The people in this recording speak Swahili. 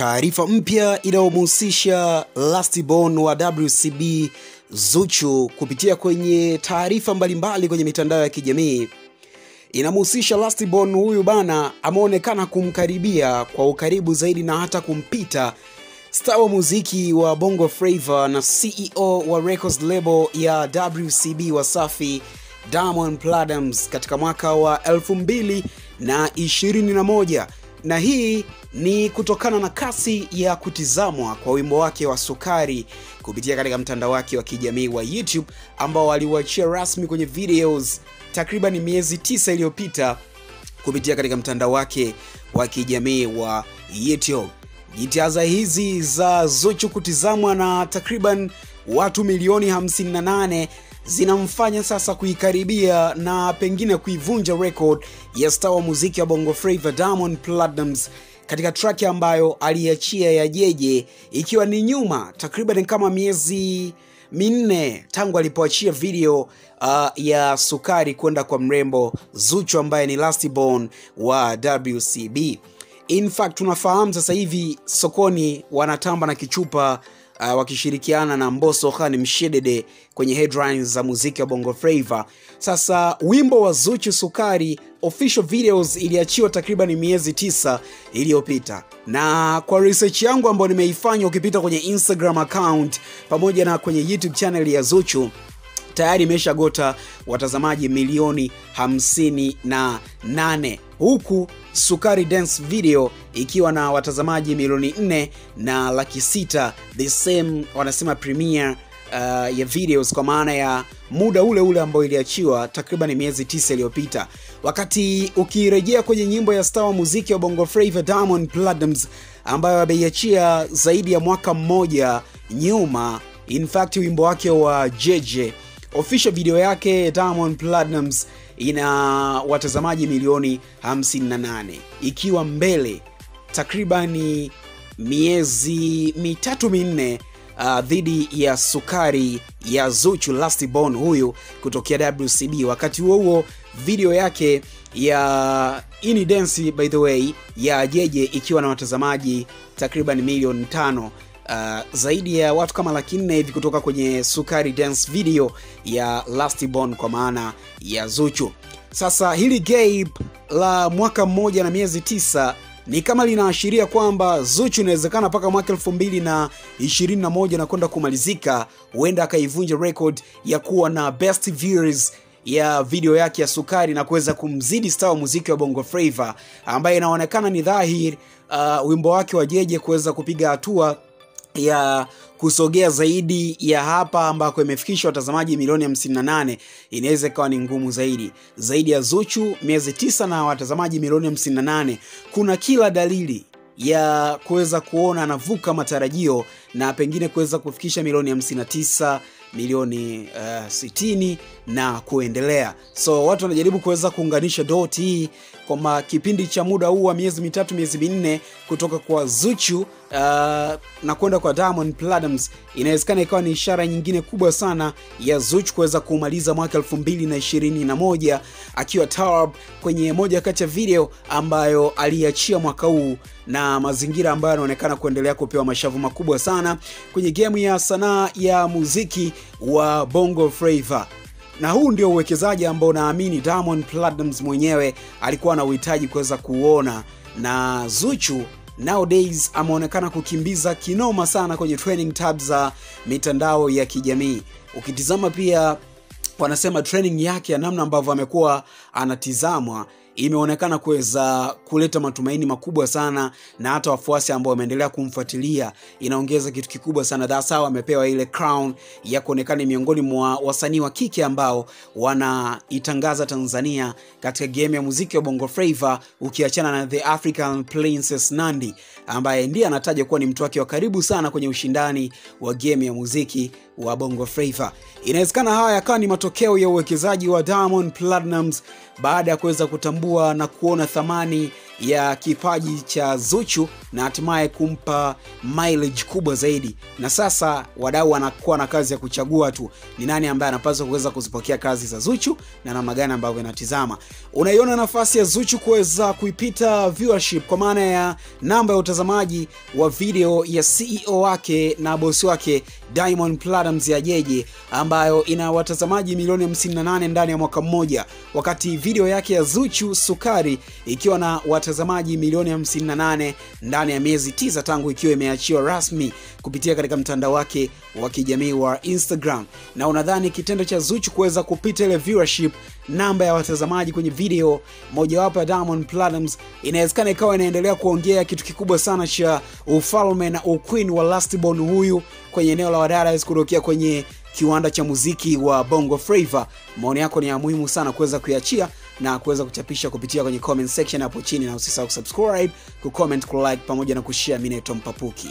Taarifa mpya inayomhusisha Lastborn wa WCB Zuchu kupitia kwenye taarifa mbalimbali kwenye mitandao ya kijamii inamhusisha Lastborn. Huyu bana ameonekana kumkaribia kwa ukaribu zaidi na hata kumpita star wa muziki wa Bongo Flava na CEO wa records label ya WCB Wasafi Diamond Platnumz katika mwaka wa 2021 na hii ni kutokana na kasi ya kutizamwa kwa wimbo wake wa Sukari kupitia katika mtandao wake wa kijamii wa YouTube ambao aliuachia rasmi kwenye videos takriban miezi tisa iliyopita kupitia katika mtandao wake wa kijamii wa YouTube. Jitihada hizi za Zuchu kutizamwa na takriban watu milioni 58 zinamfanya sasa kuikaribia na pengine kuivunja record ya star wa muziki wa Bongo Flava Diamond Platnumz katika track ambayo aliachia ya Jeje, ikiwa ni nyuma takriban kama miezi minne tangu alipoachia video uh, ya Sukari kwenda kwa mrembo Zuchu ambaye ni Lastborn wa WCB. In fact tunafahamu sasa hivi sokoni wanatamba na kichupa uh, wakishirikiana na Mbosso Khan Mshedede kwenye headlines za muziki wa Bongo Flava. Sasa wimbo wa Zuchu Sukari official videos iliachiwa takriban miezi tisa iliyopita, na kwa research yangu ambayo nimeifanya, ukipita kwenye Instagram account pamoja na kwenye YouTube channel ya Zuchu tayari imeshagota watazamaji milioni 58 huku Sukari dance video ikiwa na watazamaji milioni 4 na laki sita the same wanasema premiere uh, ya videos kwa maana ya muda ule ule ambao iliachiwa takriban miezi tisa iliyopita. Wakati ukirejea kwenye nyimbo ya star wa muziki wa Bongo Flava Diamond Platnumz ambayo ameiachia zaidi ya mwaka mmoja nyuma, in fact wimbo wake wa Jeje official video yake Diamond Platnumz ina watazamaji milioni 58 ikiwa mbele takribani miezi mitatu minne uh, dhidi ya Sukari ya Zuchu Lastborn huyu kutokea WCB. Wakati huo huo video yake ya ini dance by the way ya Jeje ikiwa na watazamaji takriban milioni tano. Uh, zaidi ya watu kama laki nne hivi kutoka kwenye Sukari dance video ya Lastborn kwa maana ya Zuchu. Sasa hili gap la mwaka mmoja na miezi tisa ni kama linaashiria kwamba Zuchu inawezekana mpaka mwaka elfu mbili na ishirini na moja na kwenda kumalizika, huenda akaivunja record ya kuwa na best views ya video yake ya Sukari na kuweza kumzidi star wa muziki wa Bongo Flava ambaye inaonekana ni dhahir uh, wimbo wake wa Jeje kuweza kupiga hatua ya kusogea zaidi ya hapa ambako imefikisha watazamaji milioni 58 inaweza ikawa ni ngumu zaidi. Zaidi ya Zuchu miezi tisa na watazamaji milioni 58 kuna kila dalili ya kuweza kuona anavuka matarajio na pengine kuweza kufikisha milioni 59 milioni uh, 60 na kuendelea. So watu wanajaribu kuweza kuunganisha doti hii kwamba kipindi cha muda huu wa miezi mitatu miezi minne kutoka kwa Zuchu uh, na kwenda kwa Diamond Platnumz inawezekana ikawa ni ishara nyingine kubwa sana ya Zuchu kuweza kumaliza mwaka 2021 akiwa Tarab kwenye moja kati ya video ambayo aliachia mwaka huu na mazingira ambayo yanaonekana kuendelea kupewa mashavu makubwa sana kwenye gemu ya sanaa ya muziki wa Bongo Flava. Na huu ndio uwekezaji ambao naamini Diamond Platnumz mwenyewe alikuwa na uhitaji kuweza kuona, na Zuchu nowadays ameonekana kukimbiza kinoma sana kwenye training tabs za mitandao ya kijamii. Ukitizama pia wanasema training yake ya namna ambavyo amekuwa anatizamwa imeonekana kuweza kuleta matumaini makubwa sana na hata wafuasi ambao wameendelea kumfuatilia inaongeza kitu kikubwa sana. Dhasa amepewa ile crown ya kuonekana miongoni mwa wasanii wa kike ambao wanaitangaza tanzania katika game ya muziki wa bongo flava ukiachana na the african princess nandi ambaye ndiye anataja kuwa ni mtu wake wa karibu sana kwenye ushindani wa game ya muziki wa bongo flava. Inawezekana haya yakawa ni matokeo ya uwekezaji wa diamond platinums baada ya kuweza kutambua na kuona thamani ya kipaji cha Zuchu na hatimaye kumpa mileage kubwa zaidi, na sasa wadau wanakuwa na kazi ya kuchagua tu ni nani ambaye anapaswa kuweza kuzipokea kazi za Zuchu na namna gani ambavyo inatizama. Unaiona nafasi ya Zuchu kuweza kuipita viewership kwa maana ya namba ya utazamaji wa video ya CEO wake na bosi wake Diamond Platnumz ya Jeje ambayo ina watazamaji milioni 58 ndani ya mwaka mmoja, wakati video yake ya Zuchu Sukari ikiwa na watazamaji milioni 58 ndani ya miezi tisa tangu ikiwa imeachiwa rasmi kupitia katika mtandao wake wa kijamii wa Instagram. Na unadhani kitendo cha Zuchu kuweza kupita ile viewership namba ya watazamaji kwenye video mojawapo ya Diamond Platnumz inawezekana ikawa inaendelea kuongea kitu kikubwa sana cha ufalme na uqueen wa Lastborn huyu kwenye eneo la Wadaras kutokea kwenye kiwanda cha muziki wa Bongo Flava. Maoni yako ni ya muhimu sana kuweza kuiachia na kuweza kuchapisha kupitia kwenye comment section hapo chini, na usisahau kusubscribe, kucomment, kulike pamoja na kushare. Mimi naitwa Mpapuki.